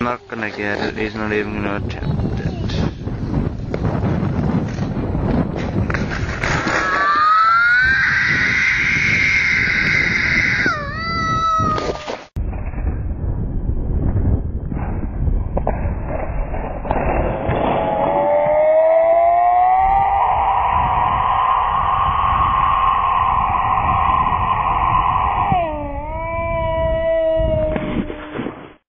Not gonna get it, he's not even gonna attempt it.